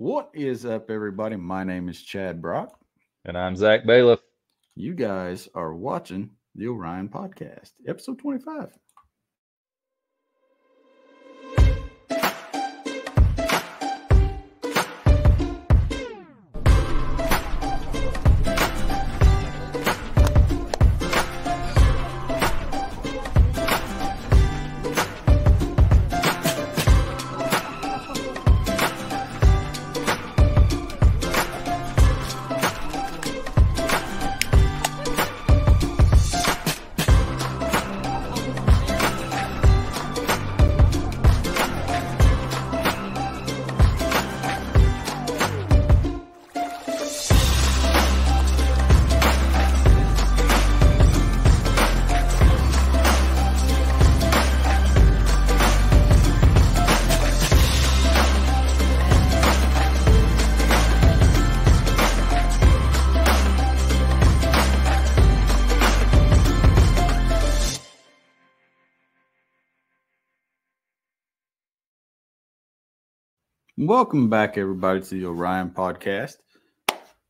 What is up, everybody? My name is Chad Brock. And I'm Zach Bailiff. You guys are watching the Orion Podcast, episode 25. Welcome back, everybody, to the Orion Podcast.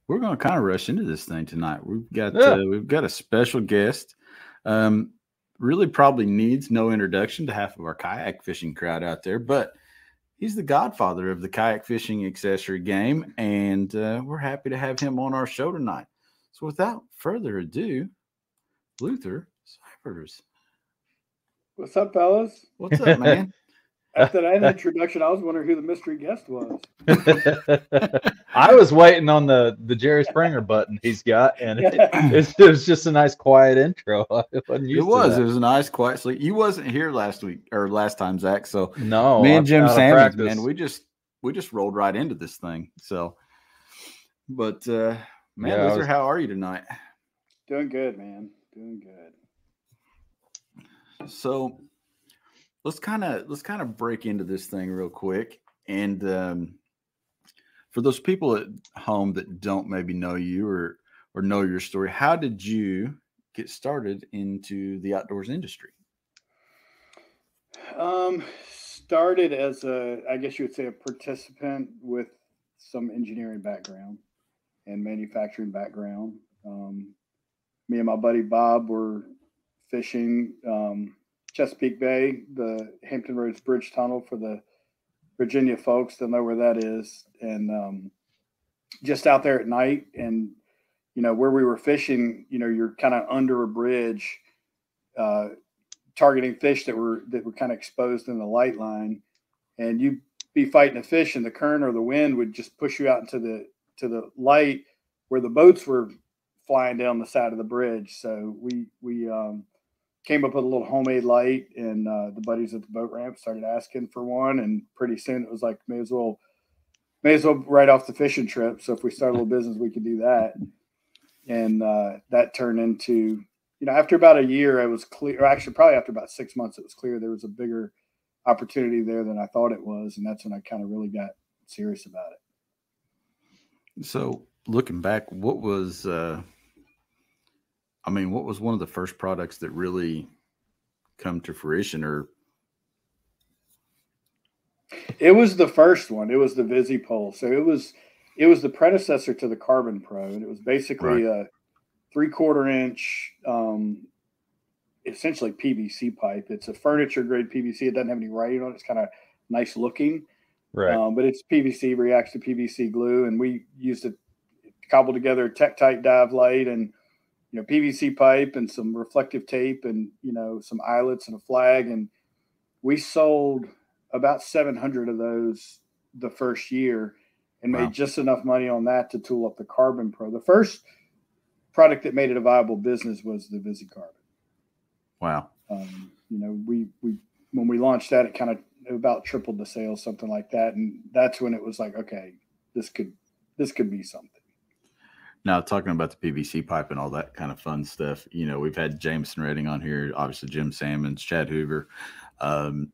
We're going to kind of rush into this thing tonight. We've got Yeah. uh, we've got a special guest. Um, really, probably needs no introduction to half of our kayak fishing crowd out there, but he's the godfather of the kayak fishing accessory game, and uh, we're happy to have him on our show tonight. So, without further ado, Luther Cifers, What's up, fellas? what's up, man? After that introduction, I was wondering who the mystery guest was. I was waiting on the the Jerry Springer button he's got, and it, it, it was just a nice quiet intro. I wasn't used It was. To It was a nice, quiet sleep. You wasn't here last week or last time, Zach. So. No, me and Jim out of Salmons, practice. man, we just we just rolled right into this thing. So, but uh man, Yeah, I was- how are you tonight? Doing good, man. Doing good. So let's kind of let's kind of break into this thing real quick. And um for those people at home that don't maybe know you or or know your story, how did you get started into the outdoors industry? Um, started as a, I guess you would say, a participant with some engineering background and manufacturing background. Um, me and my buddy Bob were fishing um, Chesapeake Bay, the Hampton Roads Bridge Tunnel for the Virginia folks. They'll know where that is, and um, just out there at night, and you know where we were fishing. You know, you're kind of under a bridge. Uh, targeting fish that were that were kind of exposed in the light line, and you be fighting a fish, and the current or the wind would just push you out into the to the light where the boats were flying down the side of the bridge. So we we um, came up with a little homemade light, and uh, the buddies at the boat ramp started asking for one, and pretty soon it was like may as well may as well write off the fishing trip. So if we start a little business, we could do that, and uh, that turned into you know, after about a year, it was clear. Actually, probably after about six months, it was clear there was a bigger opportunity there than I thought it was, and that's when I kind of really got serious about it. So looking back, what was uh I mean, what was one of the first products that really come to fruition or It was the first one. It was the VisiPole. So it was it was the predecessor to the Carbon Pro, and it was basically a three quarter inch, um, essentially PVC pipe. It's a furniture grade PVC. It doesn't have any writing on it. It's kind of nice looking. right. Um, but it's PVC reacts to PVC glue, and we used to cobble together a Tektite dive light and you know PVC pipe and some reflective tape and you know some eyelets and a flag, and we sold about 700 of those the first year and made just enough money on that to tool up the Carbon Pro. The first product that made it a viable business was the VisiCarbon wow. um, you know, we we when we launched that, it kind of about tripled the sales, something like that, and that's when it was like, okay, this could this could be something. Now talking about the PVC pipe and all that kind of fun stuff, you know, we've had Jameson Redding on here, obviously Jim Salmons, Chad Hoover. Um,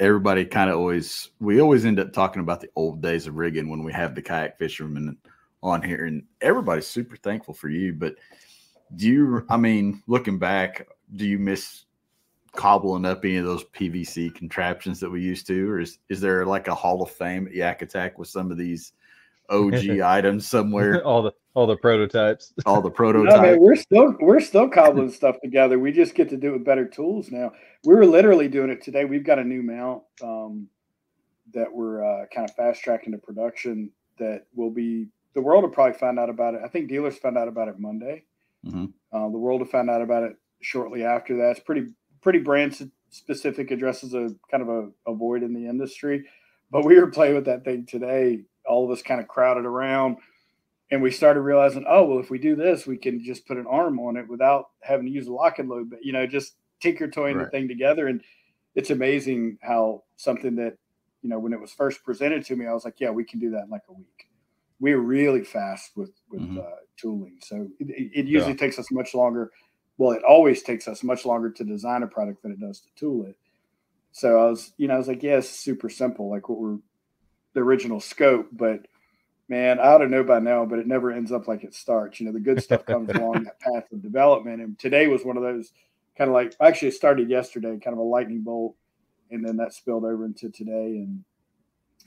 everybody kind of always we always end up talking about the old days of rigging when we have the kayak fishermen on here, and everybody's super thankful for you. But do you? I mean, looking back, do you miss cobbling up any of those PVC contraptions that we used to, or is is there like a Hall of Fame at Yak Attack with some of these OG items somewhere? all the all the prototypes. All the No, prototypes. man, we're still we're still cobbling stuff together. We just get to do it with better tools now. We were literally doing it today. We've got a new mount um, that we're uh, kind of fast tracking to production. That will be the world will probably find out about it. I think dealers found out about it Monday. Mhm. Uh, the world will find out about it shortly after that. It's pretty pretty brand specific. Addresses a kind of a, a void in the industry. But we were playing with that thing today. All of us kind of crowded around and we started realizing, oh well, if we do this, we can just put an arm on it without having to use a lock and load. But you know, just tinker toying Right. the thing together, and it's amazing how something that you know when it was first presented to me, I was like, yeah, we can do that in like a week. We're really fast with with Mhm. uh, tooling, so it, it usually takes us much longer. Well, it always takes us much longer to design a product than it does to tool it. So I was, you know, I was like, yeah, it's super simple, like what we're the original scope, but man, I ought to know by now, but it never ends up like it starts. You know, the good stuff comes along that path of development. And today was one of those kind of like actually it started yesterday, kind of a lightning bolt, and then that spilled over into today. And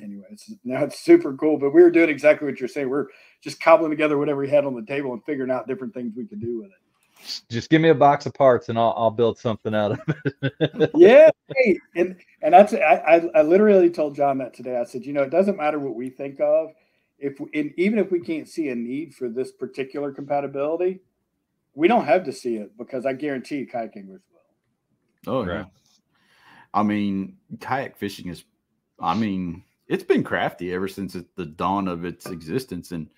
anyway, it's now it's super cool. But we were doing exactly what you're saying. We're just cobbling together whatever we had on the table and figuring out different things we could do with it. Just give me a box of parts and I'll I'll build something out of it. yeah, hey, and and that's I, I I literally told John that today. I said, you know, it doesn't matter what we think of, if and even if we can't see a need for this particular compatibility, we don't have to see it because I guarantee you kayak anglers will. Oh Right. yeah. I mean, kayak fishing is. I mean, it's been crafty ever since it, the dawn of its existence, and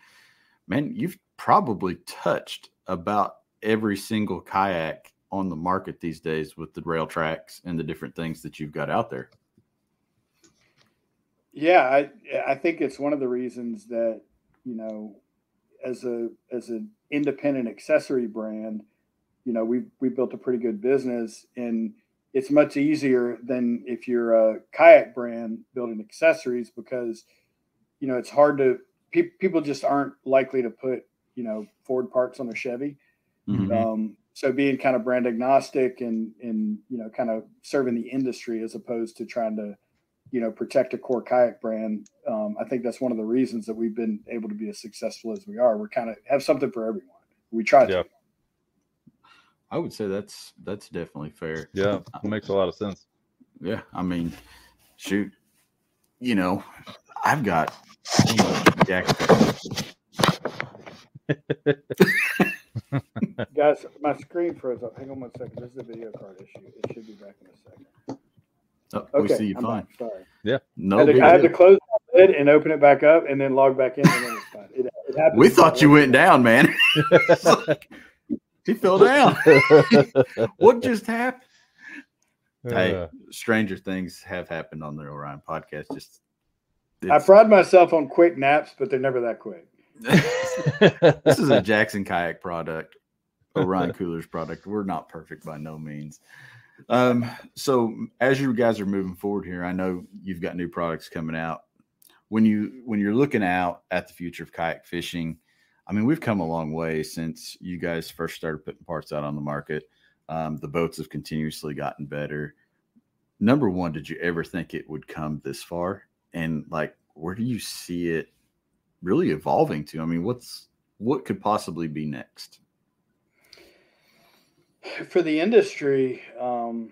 man, you've probably touched about every single kayak on the market these days with the rail tracks and the different things that you've got out there. Yeah, I I think it's one of the reasons that you know, as a as an independent accessory brand, you know, we we built a pretty good business, and it's much easier than if you're a kayak brand building accessories because, you know, it's hard to pe- people just aren't likely to put you know Ford parts on a Chevy. Mhm. Um, so being kind of brand agnostic and and you know kind of serving the industry as opposed to trying to you know protect a core kayak brand um, i think that's one of the reasons that we've been able to be as successful as we are we're kind of have something for everyone we try to I would say that's that's definitely fair. yeah, it makes a lot of sense. Yeah, I mean, shoot, you know, I've got Jack. guys my screen froze up hang on one second this is a video card issue it should be back in a second Oh, okay we see you I'm fine. back. sorry Yeah. No, I, had to, I had to close my lid and open it back up and then log back in and then it's fine it, it happens we thought you went down, man. It's like, he fell down. what just happened? Hey, Uh, stranger things have happened on the Orion podcast. Just i pride myself on quick naps but they're never that quick this is a Jackson kayak product, Orion Coolers product. We're not perfect by no means. Um, so as you guys are moving forward here, I know you've got new products coming out. When you when you're looking out at the future of kayak fishing, I mean, we've come a long way since you guys first started putting parts out on the market. Um, the boats have continuously gotten better. Number one, did you ever think it would come this far? And like, where do you see it really evolving to? I mean, what's what could possibly be next? for the industry, um,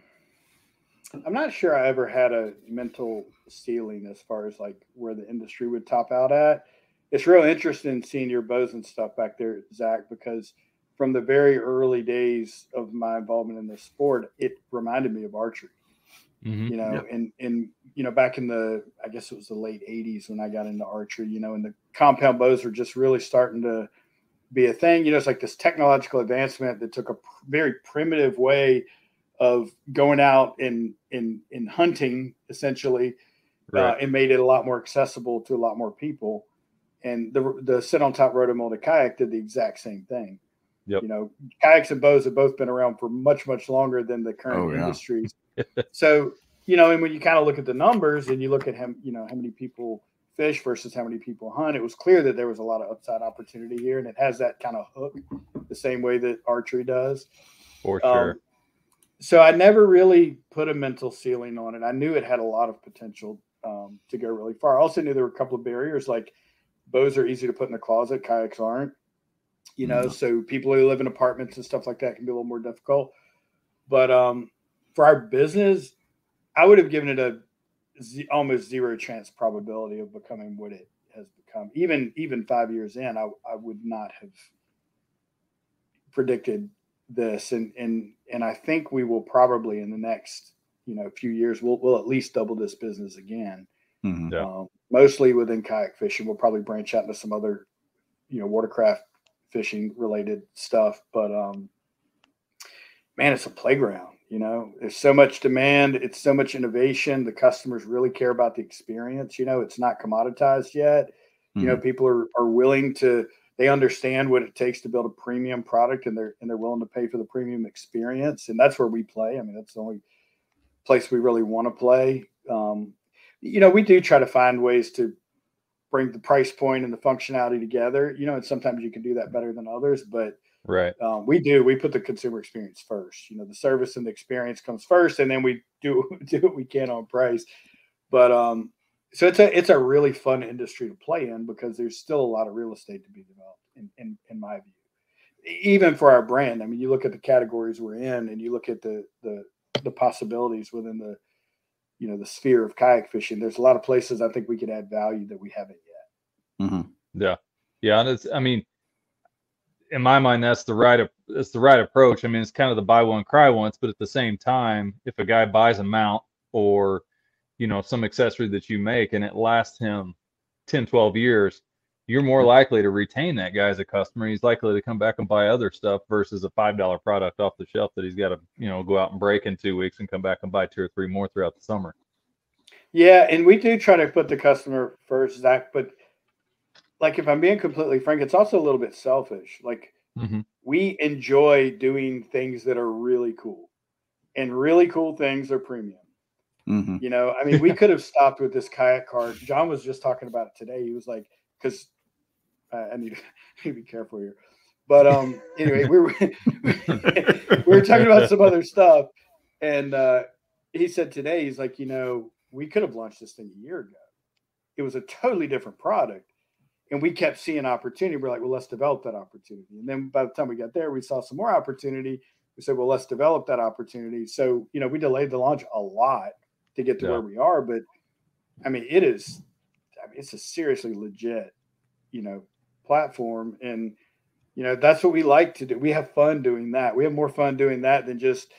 I'm not sure I ever had a mental ceiling as far as like where the industry would top out at. It's real interesting seeing your bows and stuff back there, Zach, because from the very early days of my involvement in the sport, it reminded me of archery. mhm. You know, Yep. and and you know, back in the I guess it was the late '80s when I got into archery. You know, and the compound bows were just really starting to be a thing. You know, it's like this technological advancement that took a pr- very primitive way of going out and in in hunting essentially, uh, and made it a lot more accessible to a lot more people. And the the sit on top rotomolded kayak did the exact same thing. Yep. You know, kayaks and bows have both been around for much much longer than the current Oh, yeah. industries. so you know, and when you kind of look at the numbers and you look at how you know how many people fish versus how many people hunt, it was clear that there was a lot of upside opportunity here, and it has that kind of hook, the same way that archery does. For Um, sure. so I never really put a mental ceiling on it. I knew it had a lot of potential um, to go really far. I also knew there were a couple of barriers, like bows are easy to put in the closet, kayaks aren't. You know, mm-hmm. so people who live in apartments and stuff like that can be a little more difficult. But um, for our business, I would have given it a z- almost zero chance probability of becoming what it has become. Even even five years in, I, I would not have predicted this, and and and I think we will probably in the next you know few years we'll we'll at least double this business again. Mm-hmm. Yeah. Um, mostly within kayak fishing. We'll probably branch out into some other you know watercraft fishing related stuff, but um, man, it's a playground. You know, there's so much demand, it's so much innovation. The customers really care about the experience. You know, it's not commoditized yet. Mm-hmm. You know, mm-hmm. people are are willing to they understand what it takes to build a premium product and they're and they're willing to pay for the premium experience and that's where we play i mean that's the only place we really want to play um, you know we do try to find ways to bring the price point and the functionality together you know and sometimes you can do that better than others but right. Um, we do we put the consumer experience first you know the service and the experience comes first and then we do do what we can on price. But um so it's a it's a really fun industry to play in because there's still a lot of real estate to be developed in, in, in my view. Even for our brand i mean you look at the categories we're in and you look at the the the possibilities within the you know the sphere of kayak fishing there's a lot of places i think we could add value that we haven't yet. Mm-hmm. yeah. Yeah and it's i mean in my mind that's the right that's the right approach. I mean it's kind of the buy one cry once but at the same time if a guy buys a mount or you know some accessory that you make and it lasts him 10 12 years you're more likely to retain that guy as a customer. He's likely to come back and buy other stuff versus a five dollar product off the shelf that he's got to you know go out and break in two weeks and come back and buy two or three more throughout the summer. Yeah and we do try to put the customer first zach but like if i'm being completely frank it's also a little bit selfish like mm-hmm. we enjoy doing things that are really cool and really cool things are premium Mm-hmm. You know, I mean, we could have stopped with this kayak cart. John was just talking about it today. He was like, because uh, I need to be careful here. But um, anyway, we were we were talking about some other stuff, and uh, he said today he's like, you know, we could have launched this thing a year ago. It was a totally different product, and we kept seeing opportunity. We're like, well, let's develop that opportunity. And then by the time we got there, we saw some more opportunity. We said, well, let's develop that opportunity. So you know, we delayed the launch a lot to get to yeah. where we are. But I mean, it is, I mean, it's a seriously legit, you know, platform. And, you know, that's what we like to do. We have fun doing that. We have more fun doing that than just,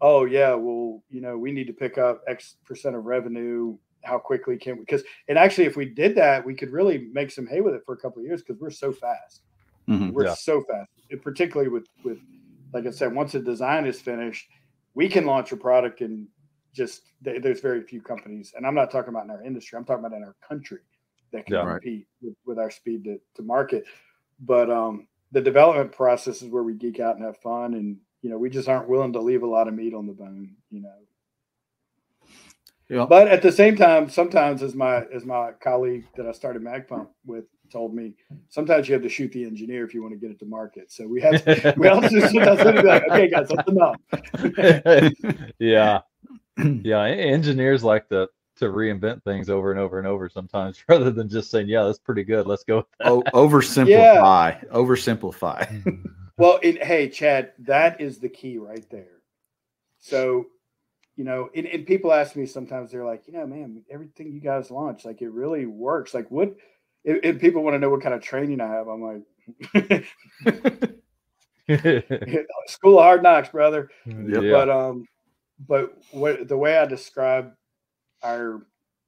oh, yeah, well, you know, we need to pick up X percent of revenue. How quickly can we? Because, and actually, if we did that, we could really make some hay with it for a couple of years because we're so fast. Mm-hmm, we're yeah. so fast, and particularly with, with, like I said, once the design is finished, we can launch a product and just there's very few companies, and I'm not talking about in our industry. I'm talking about in our country that can yeah, compete right. with, with, our speed to, to market. But um, the development process is where we geek out and have fun, and you know we just aren't willing to leave a lot of meat on the bone. You know. Yeah. But at the same time, sometimes as my as my colleague that I started Magpump with told me, sometimes you have to shoot the engineer if you want to get it to market. So we have to, we also sometimes have to be like, okay, guys, that's enough. yeah, yeah, engineers like to to reinvent things over and over and over sometimes rather than just saying, "Yeah, that's pretty good. Let's go." Oh, oversimplify. Yeah. Oversimplify. well, it, hey, Chad, that is the key right there. So, you know, and, and, people ask me sometimes, they're like, you know, man, everything you guys launch, like it really works. Like, what? If, people want to know what kind of training I have, I'm like. School of hard knocks, brother. Yep. But um, but what the way I describe our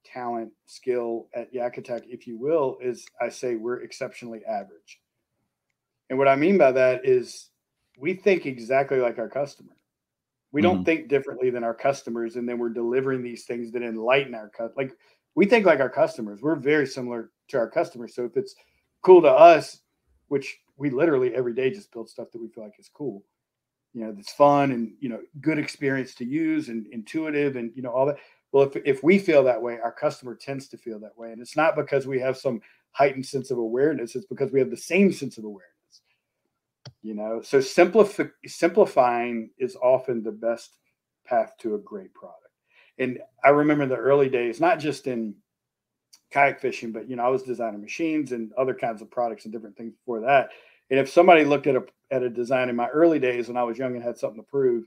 talent skill at YakAttack, if you will, is I say we're exceptionally average. And what I mean by that is we think exactly like our customer. We mm-hmm. don't think differently than our customers, and then we're delivering these things that enlighten our cut. Like we think like our customers. We're very similar to our customers. So if it's cool to us, which we literally every day just build stuff that we feel like is cool, you know that's fun and you know good experience to use and intuitive and you know all that well if, if we feel that way our customer tends to feel that way and it's not because we have some heightened sense of awareness it's because we have the same sense of awareness you know so simplify, simplifying is often the best path to a great product. And I remember the early days, not just in kayak fishing, but you know, I was designing machines and other kinds of products and different things before that. And if somebody looked at a at a design in my early days when I was young and had something to prove,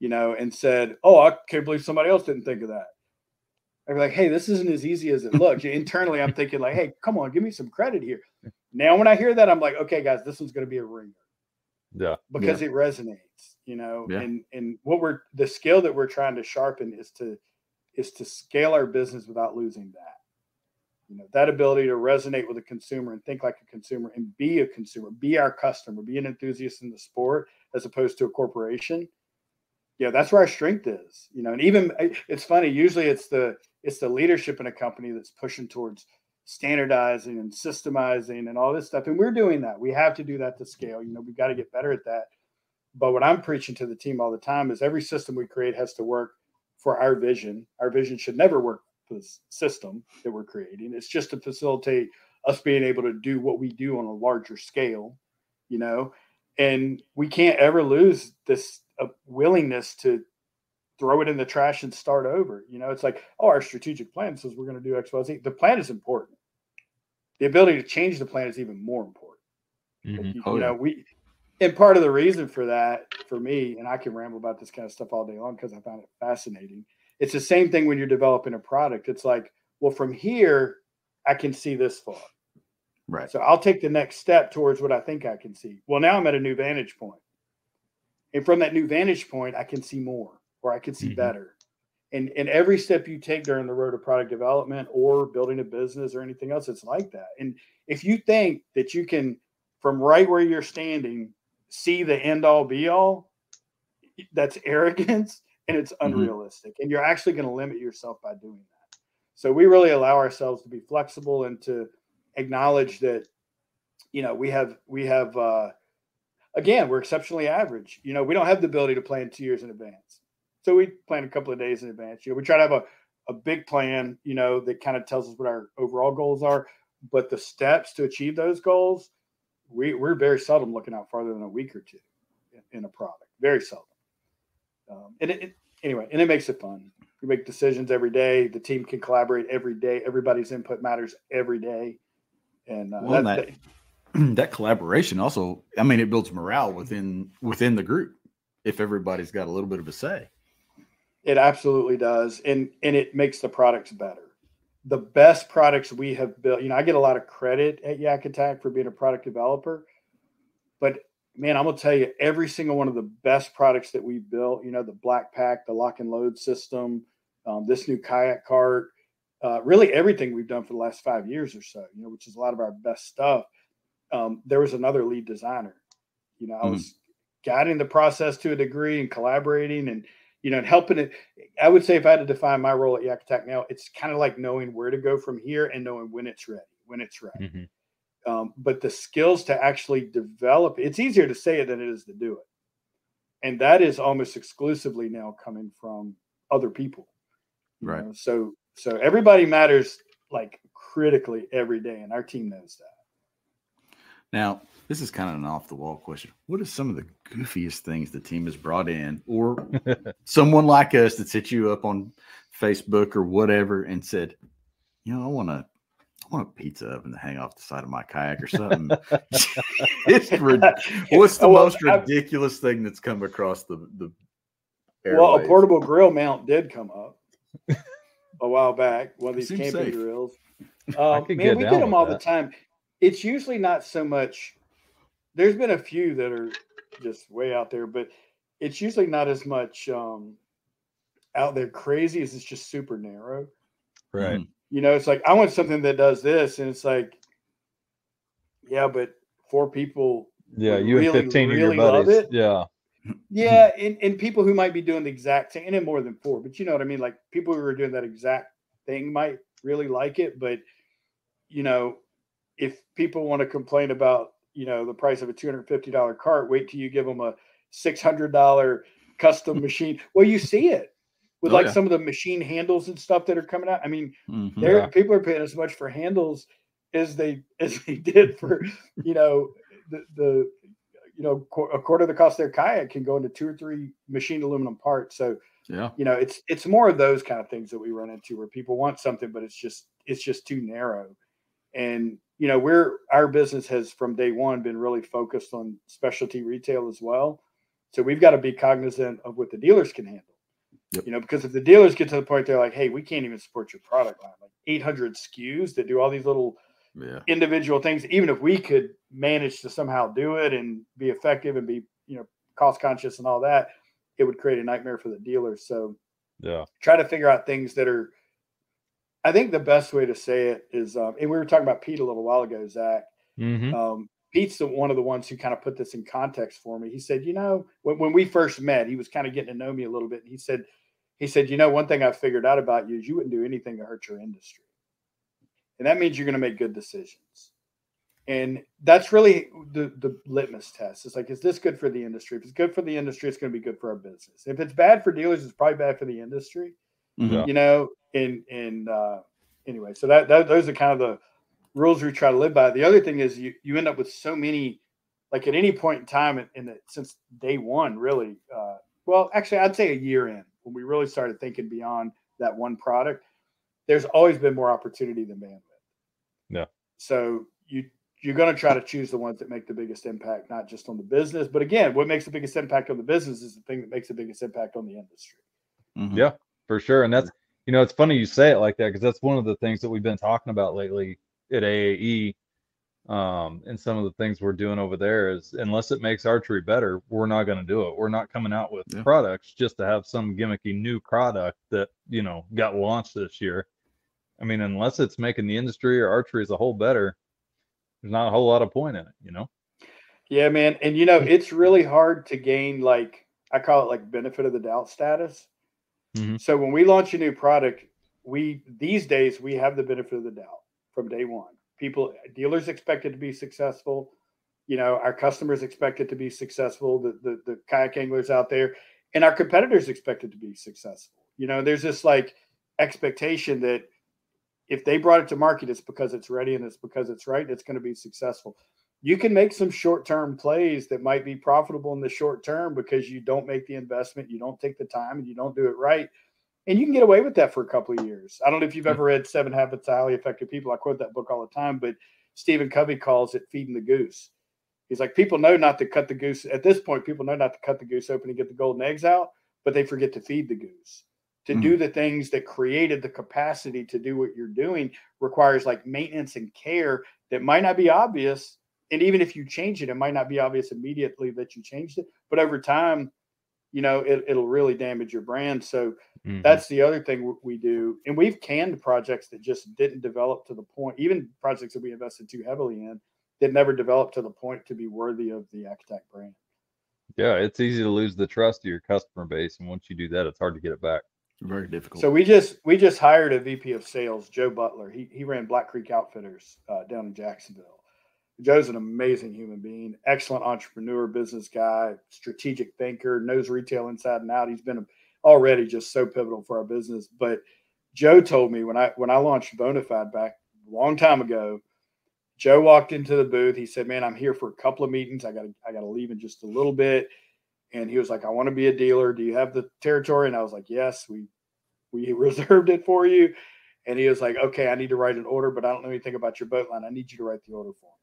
you know, and said, "Oh, I can't believe somebody else didn't think of that," I'd be like, "Hey, this isn't as easy as it looks." Internally, I'm thinking like, "Hey, come on, give me some credit here." Now, when I hear that, I'm like, "Okay, guys, this one's going to be a ringer." Yeah, because yeah. it resonates, you know, Yeah. and and what we're the skill that we're trying to sharpen is to is to scale our business without losing that you know that ability to resonate with a consumer and think like a consumer and be a consumer be our customer be an enthusiast in the sport as opposed to a corporation yeah that's where our strength is you know and even eh, it's funny usually it's the it's the leadership in a company that's pushing towards standardizing and systemizing and all this stuff and we're doing that we have to do that to scale you know we've got to get better at that but what i'm preaching to the team all the time is every system we create has to work for our vision our vision should never work for the system that we're creating. It's just to facilitate us being able to do what we do on a larger scale, you know, and we can't ever lose this uh, willingness to throw it in the trash and start over. You know, it's like, oh, our strategic plan says we're going to do X, Y, Z. The plan is important. The ability to change the plan is even more important. Mhm. You, Oh, you know, we and part of the reason for that for me, and I can ramble about this kind of stuff all day long because I found it fascinating. It's the same thing when you're developing a product. It's like, well, from here, I can see this far. Right. So I'll take the next step towards what I think I can see. Well, now I'm at a new vantage point. And from that new vantage point, I can see more or I can see Mhm. better. And and every step you take during the road of product development or building a business or anything else, it's like that. And if you think that you can, from right where you're standing, see the end all be all, that's arrogance and it's Mhm. unrealistic. And you're actually going to limit yourself by doing that. So we really allow ourselves to be flexible and to acknowledge that, you know, we have we have uh again, we're exceptionally average. You know, we don't have the ability to plan two years in advance. So we plan a couple of days in advance. You know, we try to have a, a big plan, you know, that kind of tells us what our overall goals are. But the steps to achieve those goals, we, we're very seldom looking out farther than a week or two in, in a product. Very seldom. Um, and it, it, anyway, and it makes it fun. We make decisions every day. The team can collaborate every day. Everybody's input matters every day. And uh, Well, that, that- that collaboration also, I mean, it builds morale within within the group if everybody's got a little bit of a say. It absolutely does, and and it makes the products better. The best products we have built, you know, I get a lot of credit at Yak Attack for being a product developer, but man, I'm gonna tell you, every single one of the best products that we built, you know, the BlackPak, the lock and load system, um, this new kayak cart, uh, really everything we've done for the last five years or so, you know, which is a lot of our best stuff. Um, there was another lead designer. You know, I Mhm. was guiding the process to a degree and collaborating and you know, and helping it. I would say if I had to define my role at Yak Attack now, it's kind of like knowing where to go from here and knowing when it's ready, when it's ready. Mhm. Um, but the skills to actually develop, it's easier to say it than it is to do it. And that is almost exclusively now coming from other people. Right. know? So, so everybody matters like critically every day, and our team knows that. Now, this is kind of an off the wall question. What are some of the goofiest things the team has brought in, or someone like us that's hit you up on Facebook or whatever and said, you know, I want to. I want a pizza oven to hang off the side of my kayak or something. it's rid- what's the Well, most I- ridiculous thing that's come across the the Well, a portable grill mount did come up a while back. One of these camping safe. grills. Um, could man, get we get them with all the time. It's usually not so much. There's been a few that are just way out there, but it's usually not as much um, out there crazy as it's just super narrow. Right. You know, it's like I want something that does this, and it's like, yeah, but four people Yeah, you and really, 15 of your really love buddies. it. Yeah. Yeah, and, and people who might be doing the exact same, and then more than four, but you know what I mean? Like people who are doing that exact thing might really like it, but you know, if people want to complain about, you know, the price of a $250 cart, wait till you give them a $600 custom machine. Well, you see it with Oh, like yeah. some of the machine handles and stuff that are coming out. I mean, Mhm. there Yeah. people are paying as much for handles as they as they did for you know the the you know a quarter of the cost of their kayak can go into two or three machined aluminum parts so Yeah. You know, it's it's more of those kind of things that we run into where people want something, but it's just it's just too narrow. And you know, we're our business has from day one been really focused on specialty retail as well. So we've got to be cognizant of what the dealers can handle. Yep. You know, because if the dealers get to the point they're like, hey, we can't even support your product line, like 800 SKUs that do all these little yeah. individual things, even if we could manage to somehow do it and be effective and be, you know, cost conscious and all that, it would create a nightmare for the dealers. So, yeah, try to figure out things that are. I think the best way to say it is, um, and we were talking about Pete a little while ago, Zach. Mm-hmm. Um, Pete's the, one of the ones who kind of put this in context for me. He said, you know, when, when we first met, he was kind of getting to know me a little bit. And he said, he said, you know, one thing I figured out about you is you wouldn't do anything to hurt your industry. And that means you're going to make good decisions. And that's really the, the litmus test. It's like, is this good for the industry? If it's good for the industry, it's going to be good for our business. If it's bad for dealers, it's probably bad for the industry. Mm-hmm. You know, and and uh, anyway, so that, that those are kind of the rules we try to live by. The other thing is you you end up with so many, like at any point in time in, in the, since day one, really. Uh, well, actually, I'd say a year in when we really started thinking beyond that one product. There's always been more opportunity than bandwidth. Yeah. So you you're going to try to choose the ones that make the biggest impact, not just on the business, but again, what makes the biggest impact on the business is the thing that makes the biggest impact on the industry. Mm-hmm. Yeah, for sure. And that's you know, it's funny you say it like that because that's one of the things that we've been talking about lately at AAE um, and some of the things we're doing over there is unless it makes archery better, we're not going to do it. We're not coming out with yeah. products just to have some gimmicky new product that you know got launched this year. I mean, unless it's making the industry or archery as a whole better, there's not a whole lot of point in it, you know. Yeah, man, and you know it's really hard to gain like I call it like benefit of the doubt status. Mm-hmm. So when we launch a new product, we these days we have the benefit of the doubt from day one. People, dealers expect it to be successful. You know, our customers expect it to be successful. The, the the kayak anglers out there, and our competitors expect it to be successful. You know, there's this like expectation that if they brought it to market, it's because it's ready and it's because it's right. It's going to be successful. You can make some short term plays that might be profitable in the short term because you don't make the investment, you don't take the time, and you don't do it right and you can get away with that for a couple of years. I don't know if you've ever read Seven Habits of Highly Effective People. I quote that book all the time, but Stephen Covey calls it feeding the goose. He's like, people know not to cut the goose. At this point, people know not to cut the goose open and get the golden eggs out, but they forget to feed the goose. To mm-hmm. do the things that created the capacity to do what you're doing requires like maintenance and care that might not be obvious. And even if you change it, it might not be obvious immediately that you changed it. But over time, you know, it, it'll really damage your brand. So mm-hmm. that's the other thing we do. And we've canned projects that just didn't develop to the point, even projects that we invested too heavily in that never developed to the point to be worthy of the YakAttack brand. Yeah, it's easy to lose the trust of your customer base. And once you do that, it's hard to get it back. Very difficult. So we just we just hired a VP of sales, Joe Butler. He he ran Black Creek Outfitters uh, down in Jacksonville Joe's an amazing human being, excellent entrepreneur, business guy, strategic thinker, knows retail inside and out. He's been already just so pivotal for our business. But Joe told me when I when I launched Bonafide back a long time ago, Joe walked into the booth. He said, "Man, I'm here for a couple of meetings. I got I got to leave in just a little bit." And he was like, "I want to be a dealer. Do you have the territory?" And I was like, "Yes, we we reserved it for you." And he was like, "Okay, I need to write an order, but I don't know anything about your boat line. I need you to write the order for me."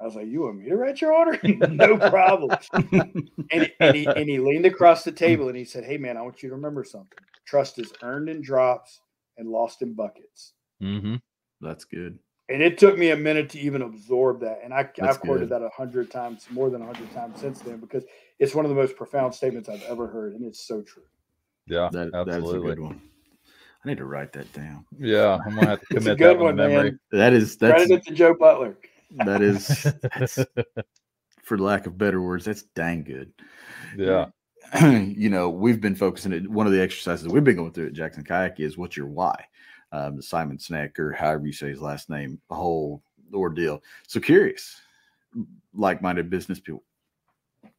I was like, "You want me to write your order? no problem." and, and, he, and he leaned across the table and he said, "Hey, man, I want you to remember something. Trust is earned in drops and lost in buckets." Mm-hmm. That's good. And it took me a minute to even absorb that, and I, have quoted that a hundred times, more than a hundred times since then, because it's one of the most profound statements I've ever heard, and it's so true. Yeah, that, absolutely. That's a good one. I need to write that down. Yeah, I'm gonna have to commit it's a good that one, memory. Man. That is that's credit to Joe Butler. That is, that's, for lack of better words, that's dang good. Yeah. you know, we've been focusing at one of the exercises we've been going through at Jackson Kayak is what's your why? Um, Simon Sinek, or however you say his last name, the whole ordeal. So curious, like minded business people,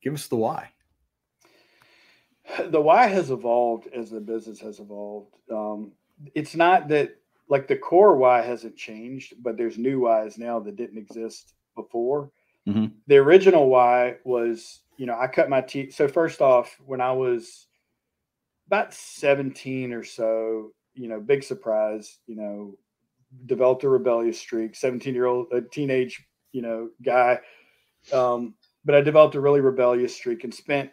give us the why. The why has evolved as the business has evolved. Um, it's not that like the core why hasn't changed, but there's new whys now that didn't exist before. Mm-hmm. The original why was, you know, I cut my teeth. So first off, when I was about 17 or so, you know, big surprise, you know, developed a rebellious streak, 17 year old, a teenage, you know, guy. Um, but I developed a really rebellious streak and spent,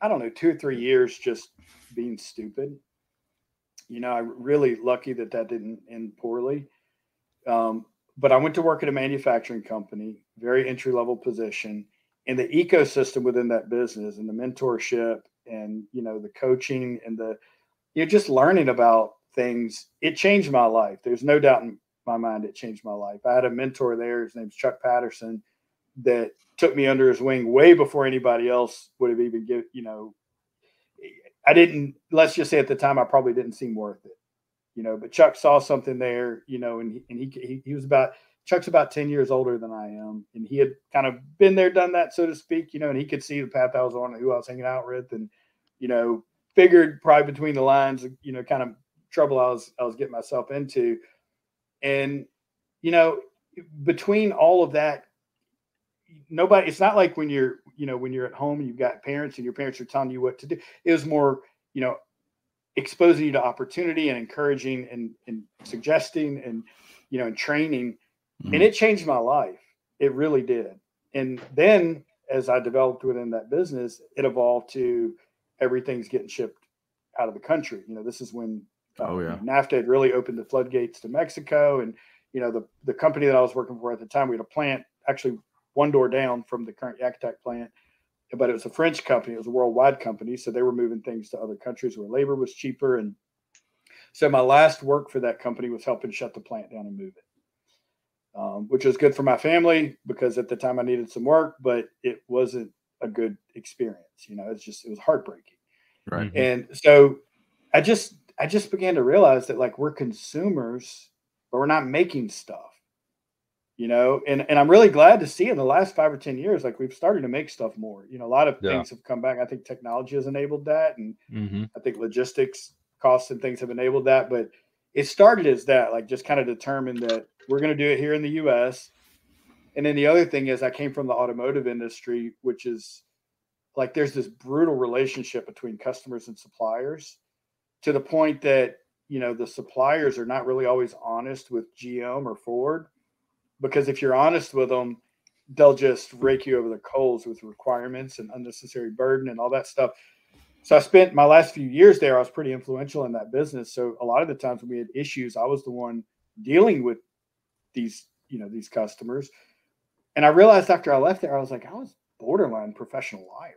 I don't know, two or three years just being stupid. You know, I'm really lucky that that didn't end poorly. Um, but I went to work at a manufacturing company, very entry level position, and the ecosystem within that business and the mentorship and you know the coaching and the you know just learning about things. It changed my life. There's no doubt in my mind it changed my life. I had a mentor there. His name's Chuck Patterson that took me under his wing way before anybody else would have even give you know I didn't let's just say at the time I probably didn't seem worth it you know, but Chuck saw something there, you know, and he, and he, he, he was about, Chuck's about 10 years older than I am. And he had kind of been there, done that, so to speak, you know, and he could see the path I was on and who I was hanging out with and, you know, figured probably between the lines, you know, kind of trouble I was, I was getting myself into. And, you know, between all of that, nobody, it's not like when you're, you know, when you're at home and you've got parents and your parents are telling you what to do. It was more, you know, exposing you to opportunity and encouraging and, and suggesting and you know and training. Mm-hmm. and it changed my life. It really did. And then as i developed within that business it evolved to everything's getting shipped out of the country. You know this is when uh, oh yeah. Nafta had really opened the floodgates to mexico. And you know the the company that i was working for at the time we had a plant actually one door down from the current YakAttack plant but it was a French company. It was a worldwide company, so they were moving things to other countries where labor was cheaper. And so my last work for that company was helping shut the plant down and move it, um, which was good for my family because at the time I needed some work, but it wasn't a good experience. You know, it's just it was heartbreaking. Right. Mm-hmm. And so I just I just began to realize that like we're consumers, but we're not making stuff you know and and i'm really glad to see in the last five or ten years like we've started to make stuff more you know a lot of yeah. things have come back i think technology has enabled that and mm-hmm. i think logistics costs and things have enabled that but it started as that like just kind of determined that we're going to do it here in the us and then the other thing is i came from the automotive industry which is like there's this brutal relationship between customers and suppliers to the point that you know the suppliers are not really always honest with gm or ford because if you're honest with them, they'll just rake you over the coals with requirements and unnecessary burden and all that stuff. So I spent my last few years there. I was pretty influential in that business. So a lot of the times when we had issues, I was the one dealing with these, you know, these customers. And I realized after I left there, I was like, I was borderline professional liar.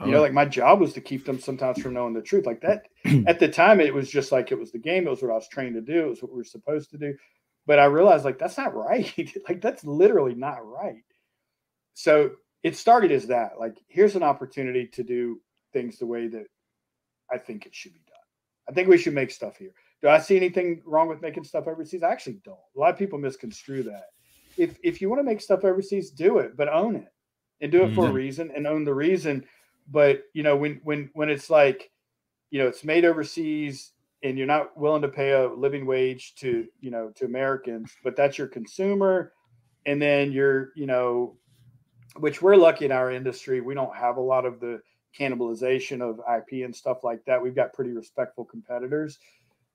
You know, oh. like my job was to keep them sometimes from knowing the truth. Like that at the time, it was just like it was the game. It was what I was trained to do. It was what we were supposed to do but I realized like that's not right. like that's literally not right. So it started as that. Like here's an opportunity to do things the way that I think it should be done. I think we should make stuff here. Do I see anything wrong with making stuff overseas? I actually don't. A lot of people misconstrue that. If if you want to make stuff overseas, do it, but own it and do it mm-hmm. for a mm-hmm. reason and own the reason. But you know, when when when it's like, you know, it's made overseas, and you're not willing to pay a living wage to you know to Americans, but that's your consumer, and then you're you know, which we're lucky in our industry, we don't have a lot of the cannibalization of IP and stuff like that. We've got pretty respectful competitors.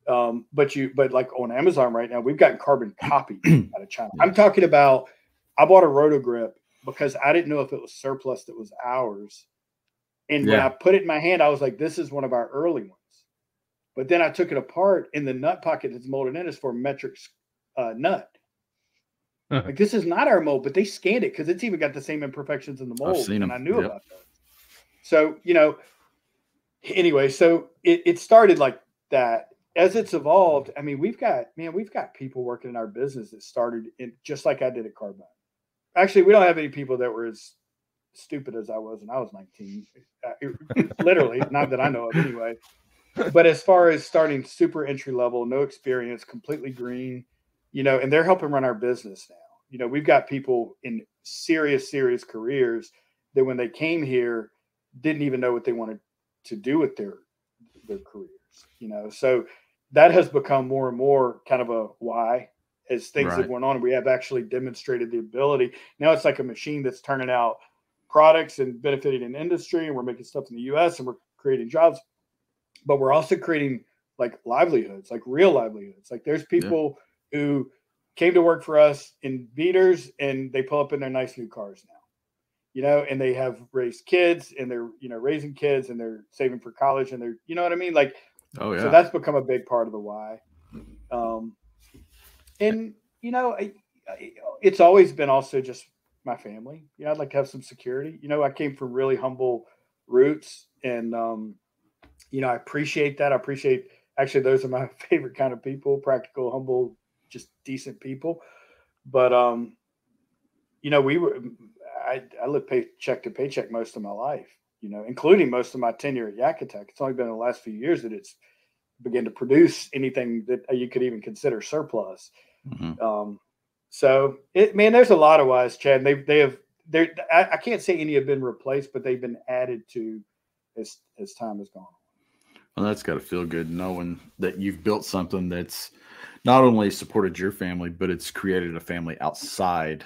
Um, but you but like on Amazon right now, we've gotten carbon copy out of China. I'm talking about I bought a rotogrip because I didn't know if it was surplus that was ours. And yeah. when I put it in my hand, I was like, this is one of our early ones. But then I took it apart, and the nut pocket that's molded in is for metric uh, nut. Uh-huh. Like this is not our mold, but they scanned it because it's even got the same imperfections in the mold, and I knew yep. about that. So you know, anyway, so it, it started like that. As it's evolved, I mean, we've got man, we've got people working in our business that started in just like I did at Carbine. Actually, we don't have any people that were as stupid as I was when I was 19. Uh, literally, not that I know of anyway but as far as starting super entry level, no experience, completely green, you know, and they're helping run our business now. You know, we've got people in serious, serious careers that when they came here didn't even know what they wanted to do with their their careers. You know, so that has become more and more kind of a why as things right. have went on. We have actually demonstrated the ability. Now it's like a machine that's turning out products and benefiting an industry, and we're making stuff in the U.S. and we're creating jobs but we're also creating like livelihoods, like real livelihoods. Like there's people yeah. who came to work for us in beaters and they pull up in their nice new cars now you know, and they have raised kids and they're, you know, raising kids and they're saving for college and they're, you know what I mean? Like, oh, yeah. So that's become a big part of the why. Um, and, you know, I, I, it's always been also just my family. You know, I'd like to have some security. You know, I came from really humble roots and, um, you know, I appreciate that. I appreciate actually, those are my favorite kind of people practical, humble, just decent people. But, um, you know, we were I, I lived paycheck to paycheck most of my life, you know, including most of my tenure at YakAttack. It's only been the last few years that it's began to produce anything that you could even consider surplus. Mm-hmm. Um, so it, man, there's a lot of wise, Chad. They they have they I, I, can't say any have been replaced, but they've been added to as as time has gone on. Well, that's got to feel good knowing that you've built something that's not only supported your family, but it's created a family outside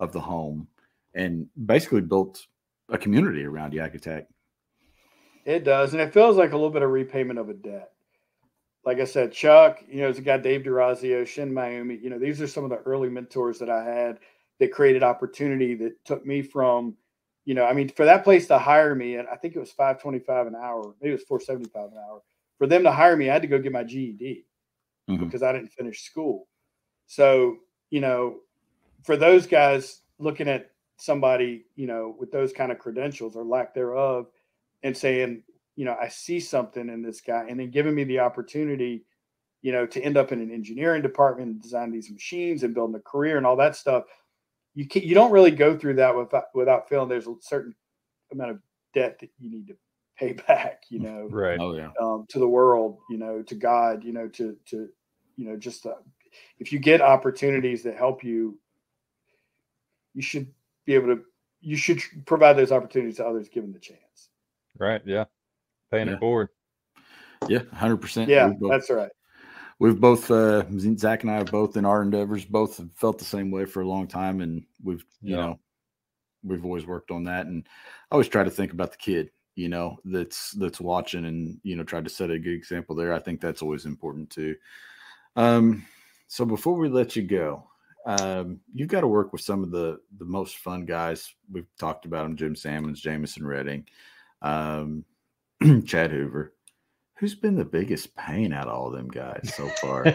of the home and basically built a community around YakAttack. It does, and it feels like a little bit of repayment of a debt. Like I said, Chuck, you know, there's a guy Dave DeRazio, Shin Miami. You know, these are some of the early mentors that I had that created opportunity that took me from, you know, I mean, for that place to hire me, and I think it was 525 an hour, maybe it was 475 an hour. For them to hire me, I had to go get my GED mm-hmm. because I didn't finish school. So, you know, for those guys looking at somebody, you know, with those kind of credentials or lack thereof and saying, you know, I see something in this guy and then giving me the opportunity, you know, to end up in an engineering department and design these machines and building a career and all that stuff. You can you don't really go through that without without feeling there's a certain amount of debt that you need to pay back, you know, right? Oh yeah, um, to the world, you know, to God, you know, to to you know, just uh, if you get opportunities that help you, you should be able to you should provide those opportunities to others given the chance. Right. Yeah. Paying yeah. it forward. Yeah, hundred percent. Yeah, that's right. We've both uh Zach and I have both in our endeavors, both have felt the same way for a long time. And we've, you yeah. know, we've always worked on that. And I always try to think about the kid, you know, that's that's watching and you know, try to set a good example there. I think that's always important too. Um, so before we let you go, um, you've got to work with some of the the most fun guys. We've talked about them: Jim Sammons, Jameson Redding, um, Chad Hoover. Who's been the biggest pain out of all them guys so far?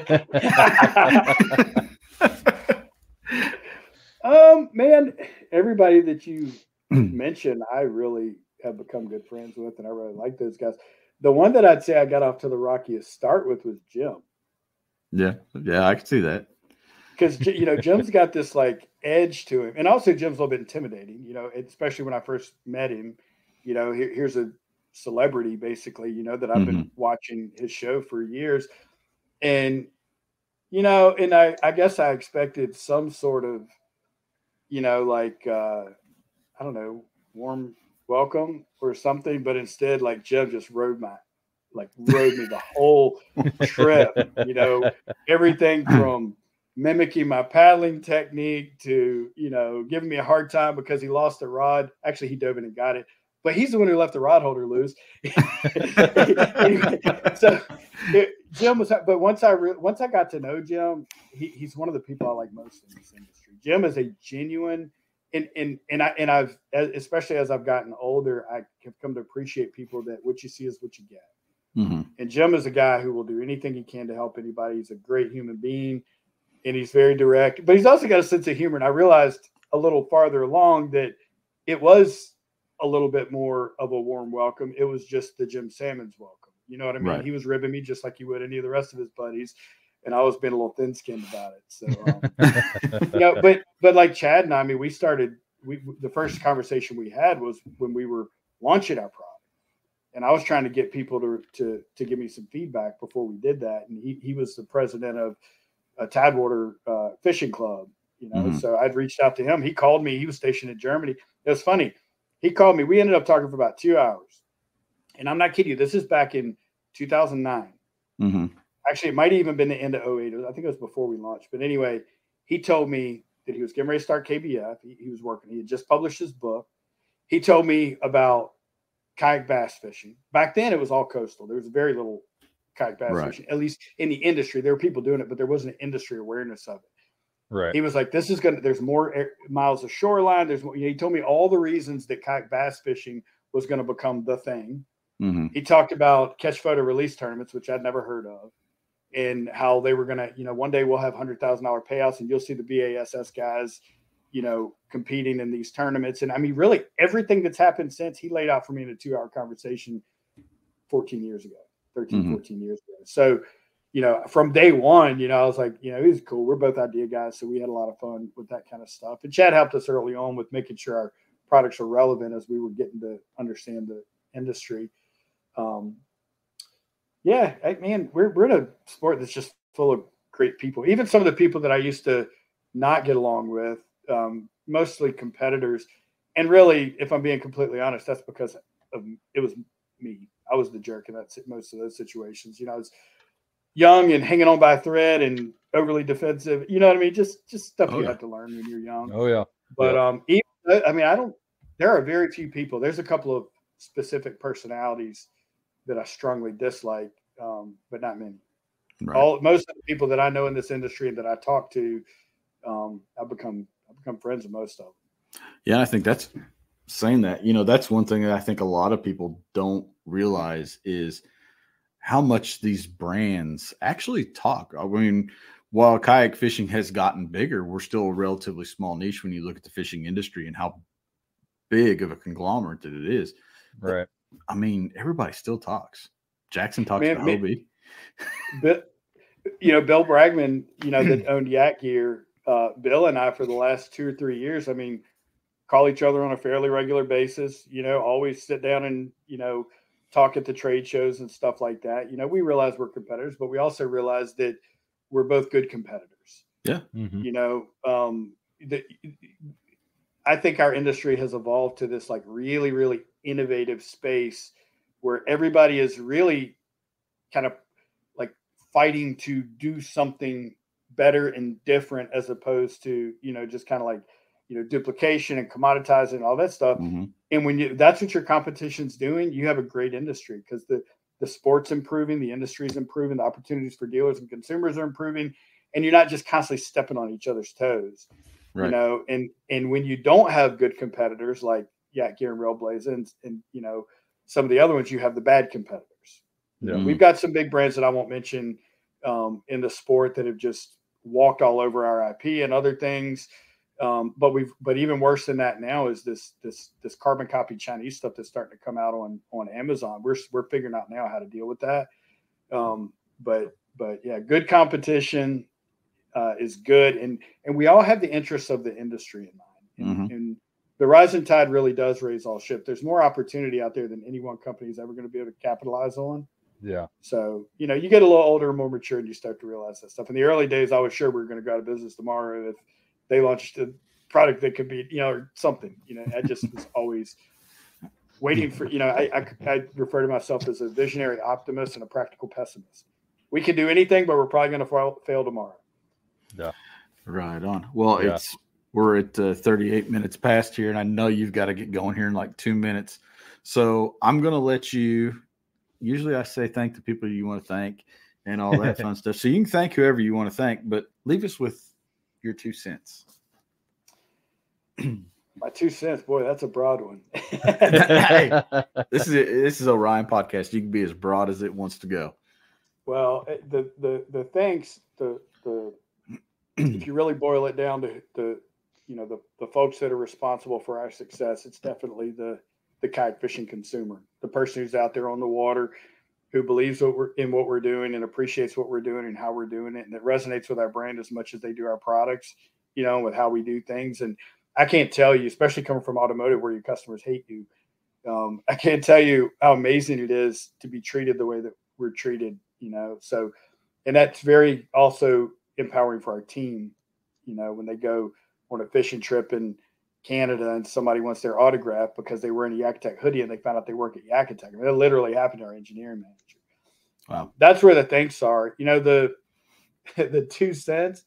um, man, everybody that you mentioned, I really have become good friends with, and I really like those guys. The one that I'd say I got off to the rockiest start with was Jim. Yeah, yeah, I can see that because you know Jim's got this like edge to him, and also Jim's a little bit intimidating. You know, especially when I first met him. You know, here, here's a celebrity basically. You know that I've mm-hmm. been watching his show for years, and you know, and I I guess I expected some sort of, you know, like uh I don't know, warm welcome or something, but instead, like Jim just rode my like rode me the whole trip. You know, everything from mimicking my paddling technique to you know giving me a hard time because he lost a rod. Actually, he dove in and got it, but he's the one who left the rod holder loose. anyway, so it, Jim was, but once I re, once I got to know Jim, he, he's one of the people I like most in this industry. Jim is a genuine. And, and and I and I've especially as I've gotten older, I have come to appreciate people that what you see is what you get. Mm-hmm. And Jim is a guy who will do anything he can to help anybody. He's a great human being and he's very direct, but he's also got a sense of humor. And I realized a little farther along that it was a little bit more of a warm welcome. It was just the Jim Sammons welcome. You know what I mean? Right. He was ribbing me just like he would any of the rest of his buddies. And I was being a little thin skinned about it. So, um, you know, but, but like Chad and I, I mean, we started, we, the first conversation we had was when we were launching our product. And I was trying to get people to, to, to give me some feedback before we did that. And he, he was the president of a Tidewater uh, fishing club, you know. Mm-hmm. So I'd reached out to him. He called me. He was stationed in Germany. It was funny. He called me. We ended up talking for about two hours. And I'm not kidding you. This is back in 2009. Mm-hmm. Actually, it might even been the end of 08. I think it was before we launched. But anyway, he told me that he was getting ready to start KBF. He, he was working. He had just published his book. He told me about kayak bass fishing. Back then, it was all coastal. There was very little kayak bass Right. fishing, at least in the industry. There were people doing it, but there wasn't an industry awareness of it. Right. He was like, "This is gonna. There's more air, miles of shoreline. There's more." He told me all the reasons that kayak bass fishing was going to become the thing. hmm He talked about catch photo release tournaments, which I'd never heard of, and how they were going to, you know, one day we'll have hundred thousand dollar payouts, and you'll see the BASS guys, you know, competing in these tournaments. And I mean, really, everything that's happened since he laid out for me in a two hour conversation 14 years ago, 13, Mhm. 14 years ago. So, you know, from day one, you know, I was like, you know, he's cool. We're both idea guys. So we had a lot of fun with that kind of stuff. And Chad helped us early on with making sure our products are relevant as we were getting to understand the industry. Um, yeah, I, man, we're, we're in a sport that's just full of great people. Even some of the people that I used to not get along with, um, mostly competitors. And really, if I'm being completely honest, that's because of, it was me. I was the jerk in that most of those situations. You know, I was young and hanging on by a thread and overly defensive. You know what I mean? Just just stuff Oh, you yeah. have to learn when you're young. Oh yeah. But Yeah. um, even, I mean, I don't. There are very few people. There's a couple of specific personalities that I strongly dislike, um, but not many. Right. All most of the people that I know in this industry and that I talk to, um, I've become I've become friends with most of them. Yeah, I think that's saying that. You know, that's one thing that I think a lot of people don't realize is how much these brands actually talk. I mean, while kayak fishing has gotten bigger, we're still a relatively small niche when you look at the fishing industry and how big of a conglomerate that it is. Right. I mean, everybody still talks. Jackson talks Man, to me- Hobie. But you know, Bill Bragman, you know, that owned Yak Gear, uh, Bill and I for the last two or three years, I mean, call each other on a fairly regular basis, you know, always sit down and, you know, talk at the trade shows and stuff like that. You know, we realize we're competitors, but we also realize that we're both good competitors. Mhm. You know, um, the, I think our industry has evolved to this like really, really innovative space where everybody is really kind of like fighting to do something better and different as opposed to, you know, just kind of like, you know, duplication and commoditizing and all that stuff. Mhm. And when you that's what your competition's doing, you have a great industry because the the sport's improving, the industry's improving, the opportunities for dealers and consumers are improving, and you're not just constantly stepping on each other's toes. You know, and and when you don't have good competitors like Yak Gear and Railblaza and, and you know some of the other ones, you have the bad competitors. You know, Mhm. We've got some big brands that I won't mention um, in the sport that have just walked all over our IP and other things. Um, but we've but even worse than that now is this this this carbon copy Chinese stuff that's starting to come out on on Amazon. We're we're figuring out now how to deal with that. Um, but but yeah, good competition uh, is good, and and we all have the interests of the industry in mind. And, and the rising tide really does raise all ship. There's more opportunity out there than any one company is ever going to be able to capitalize on. Yeah. So, you know, you get a little older, and more mature, and you start to realize that stuff. In the early days, I was sure we were going to go out of business tomorrow if they launched a product that could be, you know, or something. You know, I just was always waiting for, you know, I, I, I refer to myself as a visionary optimist and a practical pessimist. We can do anything, but we're probably going to fail, fail tomorrow. Yeah. Right on. Well, Yeah. it's we're at uh, 38 minutes past here, and I know you've got to get going here in like two minutes. So I'm going to let you. Usually, I say thank the people you want to thank and all that fun stuff. So you can thank whoever you want to thank, but leave us with your two cents. My two cents, boy, that's a broad one. Hey. This is a, this is Orion podcast. You can be as broad as it wants to go. Well, eh, the the the thanks the the if you really boil it down to the you know the the folks that are responsible for our success, it's definitely the the kayak fishing consumer, the person who's out there on the water, who believes what we're in what we're doing and appreciates what we're doing and how we're doing it, and it resonates with our brand as much as they do our products, you know, with how we do things. And I can't tell you, especially coming from automotive where your customers hate you, um, I can't tell you how amazing it is to be treated the way that we're treated, you know. So, and that's very also empowering for our team, you know, when they go on a fishing trip in Canada and somebody wants their autograph because they were in a YakAttack hoodie and they found out they work at YakAttack. I mean, it literally happened to our engineering manager. Wow. That's where the thanks are. You know, the the two cents.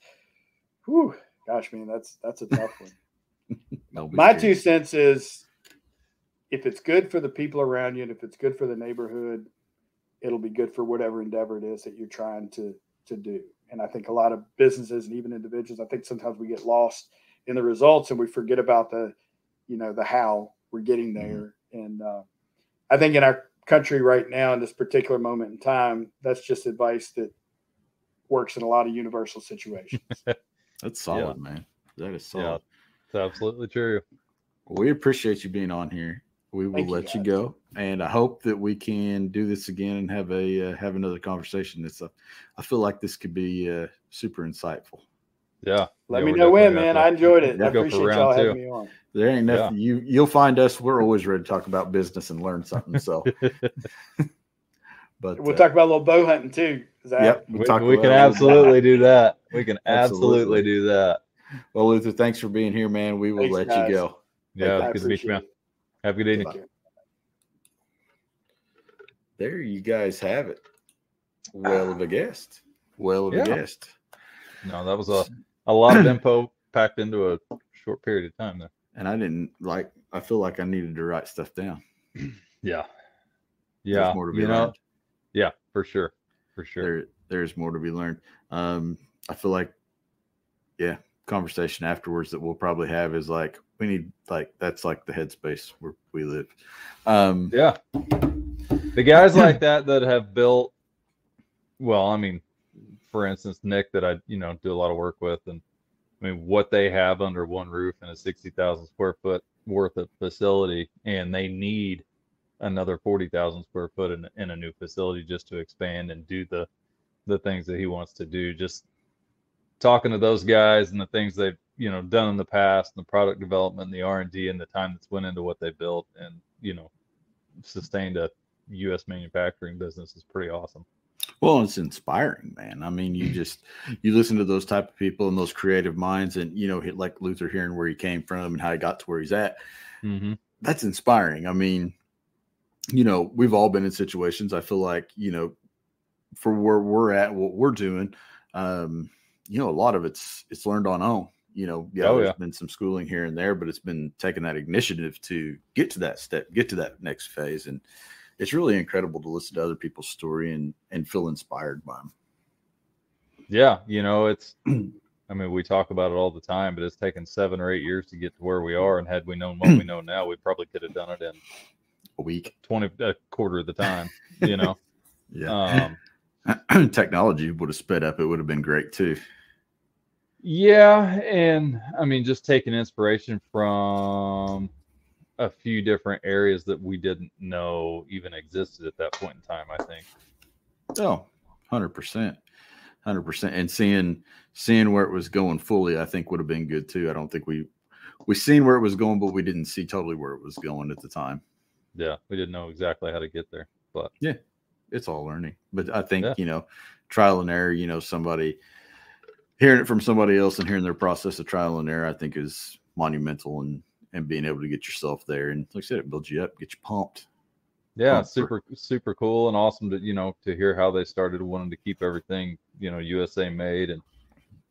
Whew, gosh, man, that's that's a tough one my two cents is if it's good for the people around you and if it's good for the neighborhood, it'll be good for whatever endeavor it is that you're trying to to do. And I think a lot of businesses and even individuals, I think sometimes we get lost in the results and we forget about the, you know, the how we're getting mm-hmm. there. Mm-hmm. And uh, I think in our country right now, in this particular moment in time, that's just advice that works in a lot of universal situations. that's solid, yeah. man. That is solid. Yeah, it's absolutely true. we appreciate you being on here. We will Thank let you, you, go, and I hope that we can do this again and have a uh, have another conversation. It's a, I feel like this could be uh, super insightful. Yeah. Let yeah, me know when, man. I enjoyed it. I appreciate y'all having me on. There ain't nothing yeah. you you'll find us. We're always ready to talk about business and learn something. So but we'll uh, talk about a little bow hunting too. Zach. Yep, we'll we, we can absolutely do that. We can absolutely. absolutely. do that. Well, Luther, thanks for being here, man. We will thanks, let guys. you go. Yeah, good to meet you, man. Have a good evening. There you guys have it. Well of a guest. Well of yeah. a guest. No, that was a, a lot of info packed into a short period of time there. And I didn't like I feel like I needed to write stuff down. Yeah. Yeah. There's more to be you learned. Know, yeah, for sure. For sure. There, there's more to be learned. Um, I feel like yeah, conversation afterwards that we'll probably have is like we need like that's like the headspace where we live. Um, yeah, the guys like that that have built. Well, I mean, for instance, Nick that I you know do a lot of work with, and I mean what they have under one roof in a sixty thousand square foot worth of facility, and they need another forty thousand square foot in, in a new facility just to expand and do the the things that he wants to do. Just talking to those guys and the things they've you know done in the past and the product development and the r&d and the time that's went into what they built and you know sustained a us manufacturing business is pretty awesome well it's inspiring man i mean you just you listen to those type of people and those creative minds and you know like luther hearing where he came from and how he got to where he's at mm-hmm. that's inspiring i mean you know we've all been in situations i feel like you know for where we're at what we're doing um you know, a lot of it's it's learned on own. You know, yeah, oh, there's yeah. been some schooling here and there, but it's been taking that initiative to get to that step, get to that next phase, and it's really incredible to listen to other people's story and and feel inspired by them. Yeah, you know, it's. I mean, we talk about it all the time, but it's taken seven or eight years to get to where we are. And had we known what we know now, we probably could have done it in a week, twenty a quarter of the time. You know. yeah. Um, Technology would have sped up. It would have been great too. Yeah, and I mean, just taking inspiration from a few different areas that we didn't know even existed at that point in time. I think. Oh, 100 percent, hundred percent, and seeing seeing where it was going fully, I think would have been good too. I don't think we we seen where it was going, but we didn't see totally where it was going at the time. Yeah, we didn't know exactly how to get there, but yeah, it's all learning. But I think yeah. you know, trial and error. You know, somebody hearing it from somebody else and hearing their process of trial and error, I think is monumental and and being able to get yourself there. And like I said, it builds you up, get you pumped. Yeah, pumped super for- super cool and awesome to you know to hear how they started wanting to keep everything you know USA made and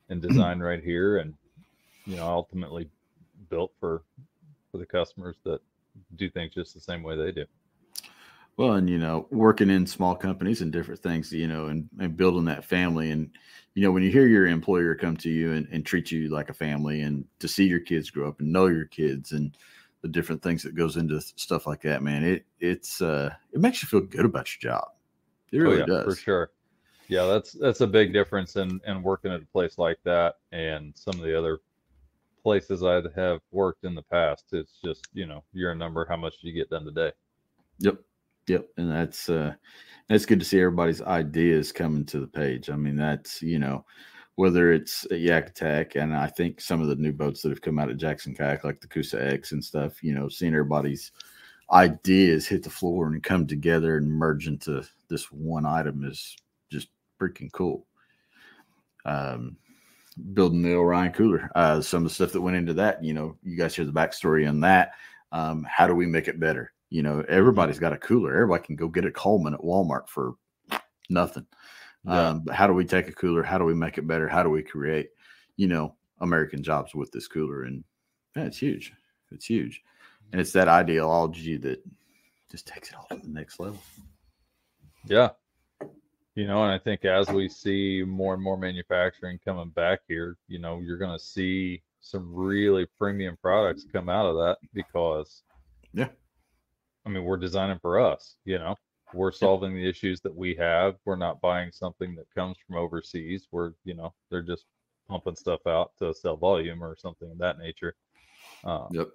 and designed right here and you know ultimately built for for the customers that do things just the same way they do. Well, and you know, working in small companies and different things, you know, and, and building that family. And, you know, when you hear your employer come to you and, and treat you like a family and to see your kids grow up and know your kids and the different things that goes into stuff like that, man, it it's uh it makes you feel good about your job. It oh, really oh, yeah, does. For sure. Yeah, that's that's a big difference in in working at a place like that and some of the other places I have worked in the past. It's just, you know, you're a number, how much you get done today? Yep. Yep, and that's uh, that's good to see everybody's ideas coming to the page. I mean, that's you know, whether it's YakAttack, and I think some of the new boats that have come out of Jackson Kayak, like the Coosa X and stuff. You know, seeing everybody's ideas hit the floor and come together and merge into this one item is just freaking cool. Um, building the Orion cooler, uh, some of the stuff that went into that. You know, you guys hear the backstory on that. Um, how do we make it better? You know, everybody's got a cooler. Everybody can go get a Coleman at Walmart for nothing. Yeah. Um, but how do we take a cooler? How do we make it better? How do we create, you know, American jobs with this cooler? And yeah, it's huge. It's huge. and it's that ideology that just takes it all to the next level. Yeah. You know, and I think as we see more and more manufacturing coming back here, you know, you're going to see some really premium products come out of that because, yeah, I mean, we're designing for us, you know, we're solving the issues that we have. We're not buying something that comes from overseas. We're, you know, they're just pumping stuff out to sell volume or something of that nature. Um, yep.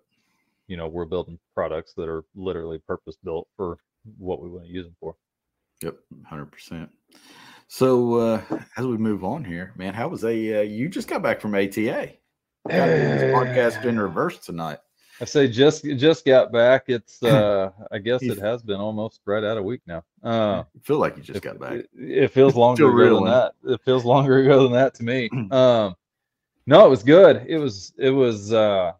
You know, we're building products that are literally purpose built for what we want to use them for. Yep, hundred percent. So uh, as we move on here, man, how was a uh, you just got back from ATA? Got this podcast in reverse tonight. I say just just got back. It's uh I guess it has been almost right out a week now. Uh I feel like you just got back. It, it feels longer ago than that. It feels longer ago than that to me. um no, it was good. It was it was uh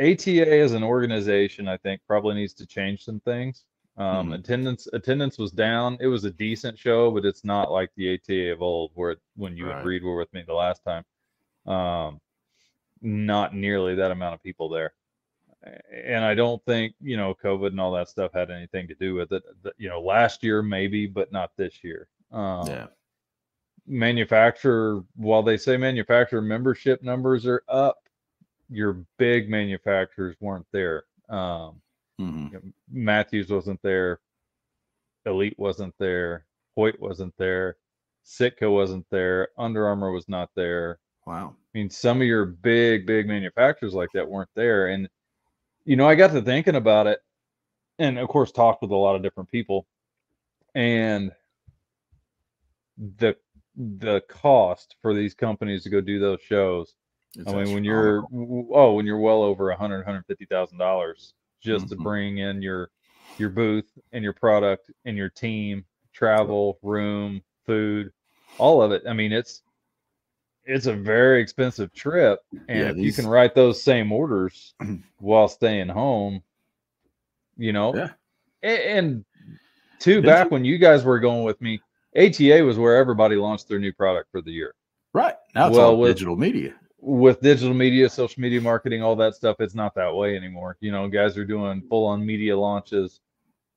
ATA as an organization, I think, probably needs to change some things. Um, mm-hmm. Attendance attendance was down. It was a decent show, but it's not like the ATA of old, where when you right. agreed were with me the last time. Um, not nearly that amount of people there, and I don't think you know COVID and all that stuff had anything to do with it. You know, last year maybe, but not this year. Um, yeah. Manufacturer, while they say manufacturer membership numbers are up, your big manufacturers weren't there. Um, mm-hmm. you know, Mathews wasn't there. Elite wasn't there. Hoyt wasn't there. Sitka wasn't there. Under Armour was not there. Wow. I mean, some of your big, big manufacturers like that weren't there. And, you know, I got to thinking about it and, of course, talked with a lot of different people. And the the cost for these companies to go do those shows it's I mean, when you're oh, when you're well over a hundred, hundred fifty thousand dollars just mm-hmm. to bring in your your booth and your product and your team, travel, room, food, all of it. I mean, it's it's a very expensive trip, and yeah, if these... you can write those same orders while staying home, you know, yeah. And, and two Did back you? when you guys were going with me, ATA was where everybody launched their new product for the year. Right now, it's well, all with, digital media with digital media, social media marketing, all that stuff, it's not that way anymore. You know, guys are doing full on media launches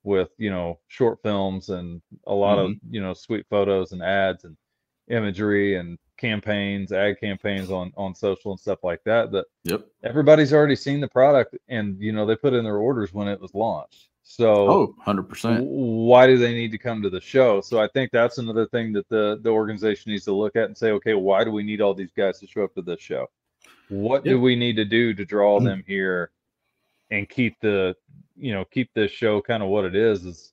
with, you know, short films and a lot mm-hmm. of, you know, sweet photos and ads and imagery and campaigns, ad campaigns on on social and stuff like that. That yep. everybody's already seen the product and you know they put in their orders when it was launched. So, oh, 100%. Why do they need to come to the show? So, I think that's another thing that the, the organization needs to look at and say, okay, why do we need all these guys to show up to this show? What do we need to do to draw hmm. them here and keep the, you know, keep this show kind of what it is? Is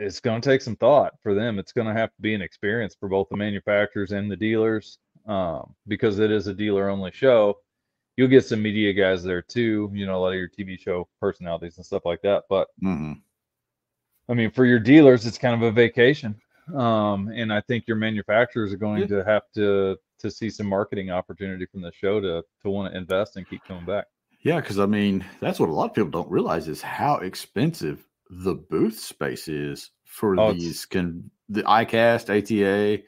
it's going to take some thought for them. It's going to have to be an experience for both the manufacturers and the dealers um, because it is a dealer only show you'll get some media guys there too. You know, a lot of your TV show personalities and stuff like that. But mm-hmm. I mean, for your dealers, it's kind of a vacation. Um, and I think your manufacturers are going yeah. to have to to see some marketing opportunity from the show to to want to invest and keep coming back. Yeah, because I mean, that's what a lot of people don't realize is how expensive the booth space is for oh, these can the ICAST, ATA,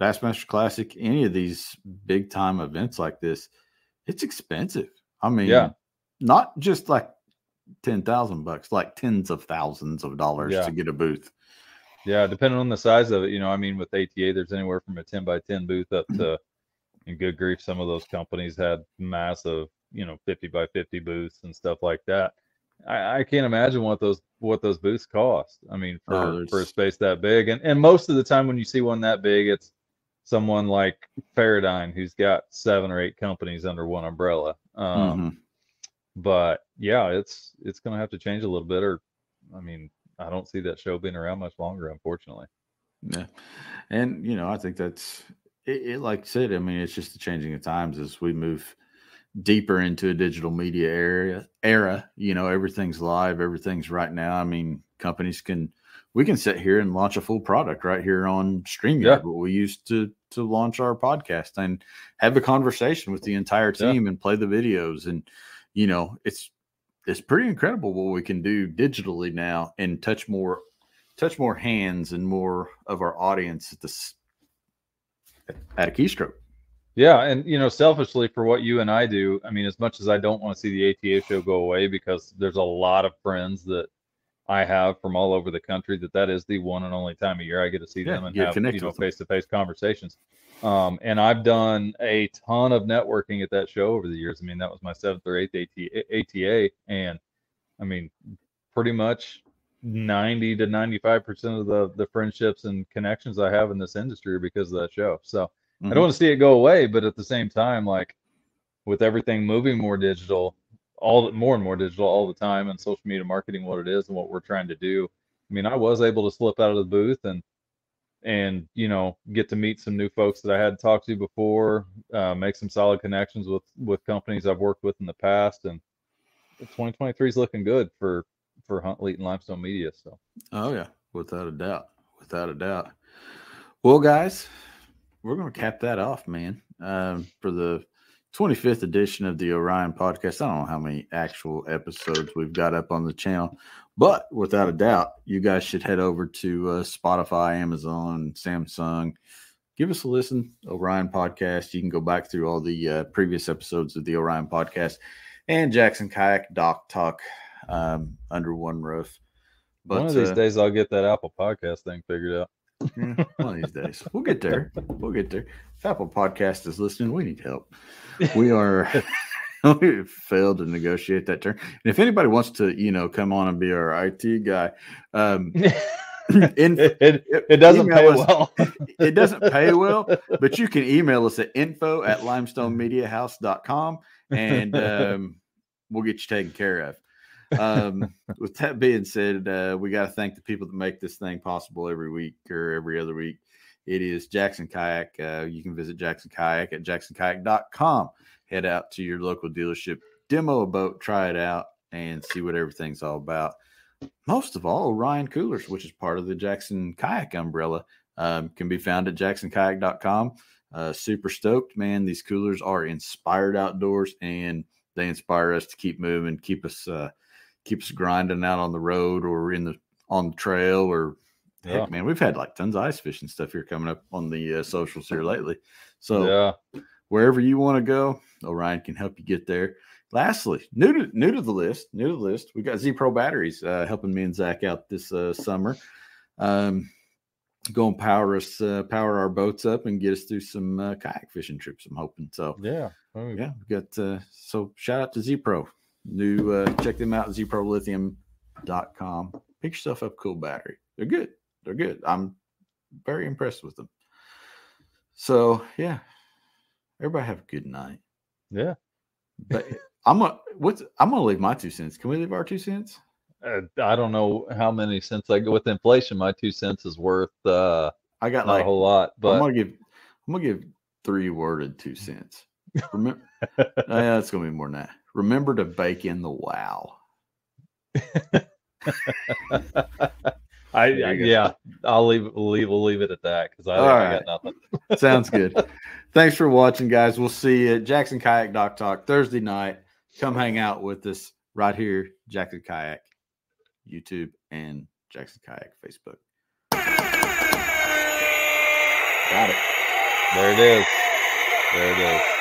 Bassmaster Classic, any of these big time events like this it's expensive. I mean, yeah, not just like ten thousand bucks, like tens of thousands of dollars yeah. to get a booth. Yeah, depending on the size of it, you know, I mean, with ATA, there's anywhere from a ten by ten booth up mm-hmm. to, in good grief, some of those companies had massive, you know, fifty by fifty booths and stuff like that. I, I can't imagine what those what those booths cost. I mean, for oh, for a space that big, and and most of the time when you see one that big, it's someone like Feradyne who's got seven or eight companies under one umbrella. Um, mm-hmm. But yeah, it's it's going to have to change a little bit, or I mean, I don't see that show being around much longer, unfortunately. Yeah, and you know, I think that's it, it. Like I said, I mean, it's just the changing of times as we move deeper into a digital media area era. You know, everything's live, everything's right now. I mean, companies can we can sit here and launch a full product right here on StreamYard, yeah. what we used to to launch our podcast and have a conversation with the entire team yeah. and play the videos. And you know, it's it's pretty incredible what we can do digitally now and touch more touch more hands and more of our audience at this at a keystroke. Yeah, and you know, selfishly for what you and I do, I mean, as much as I don't want to see the ATA show go away because there's a lot of friends that I have from all over the country that that is the one and only time of year I get to see Yeah, them and have you know face to face conversations. Um, and I've done a ton of networking at that show over the years. I mean, that was my seventh or eighth ATA, ATA and I mean, pretty much 90 to 95 percent of the the friendships and connections I have in this industry are because of that show. So I Mhm. don't want to see it go away, but at the same time, like with everything moving more digital, all more and more digital all the time, and social media marketing what it is and what we're trying to do. I mean, I was able to slip out of the booth and and you know get to meet some new folks that I hadn't talked to before, uh, make some solid connections with with companies I've worked with in the past, and 2023 is looking good for for Hunt Leet and Limestone Media. So Oh yeah, without a doubt, without a doubt. Well, guys, we're going to cap that off, man. Um, for the 25th edition of the Orion podcast. I don't know how many actual episodes we've got up on the channel, but without a doubt, you guys should head over to uh, Spotify, Amazon, Samsung. Give us a listen, Orion podcast. You can go back through all the uh, previous episodes of the Orion podcast and Jackson Kayak Doc Talk um, under one roof. But one of these uh, days, I'll get that Apple Podcast thing figured out. Yeah, one of these days. We'll get there. We'll get there. If Apple Podcast is listening, we need help. We are we failed to negotiate that term. And if anybody wants to, you know, come on and be our IT guy, um in, it, it, it doesn't pay us- well. it doesn't pay well, but you can email us at info at limestonemediahouse.com and um, we'll get you taken care of. Um, with that being said, uh, we got to thank the people that make this thing possible every week or every other week. It is Jackson Kayak. Uh, you can visit Jackson Kayak at jacksonkayak.com. Head out to your local dealership, demo a boat, try it out, and see what everything's all about. Most of all, Orion Coolers, which is part of the Jackson Kayak umbrella, um, can be found at jacksonkayak.com. Uh, super stoked, man. These coolers are inspired outdoors and they inspire us to keep moving, keep us uh, keep us grinding out on the road or in the on the trail or Yeah. heck, man, we've had like tons of ice fishing stuff here coming up on the uh, socials here lately. So yeah. wherever you want to go, Orion can help you get there. Lastly, new to new to the list, new to the list, we got Z Pro batteries uh, helping me and Zach out this uh, summer. Um, go and power us, uh, power our boats up, and get us through some uh, kayak fishing trips. I'm hoping so. Yeah. Yeah, we got uh, so shout out to Z Pro. New uh, check them out, zprolithium.com. Pick yourself up cool battery. They're good. They're good. I'm very impressed with them. So yeah, everybody have a good night. Yeah. But I'm gonna what's I'm gonna leave my two cents. Can we leave our two cents? Uh, I don't know how many cents I go with inflation. My two cents is worth uh, I got not like a whole lot, but I'm gonna give I'm gonna give three worded two cents. Remember, yeah, it's gonna be more than that. Remember to bake in the wow. I, I yeah, I'll leave we'll leave we'll leave it at that because I, All I right. got nothing. Sounds good. Thanks for watching, guys. We'll see you at Jackson Kayak Doc Talk Thursday night. Come hang out with us right here, Jackson Kayak, YouTube, and Jackson Kayak Facebook. Got it. There it is. There it is.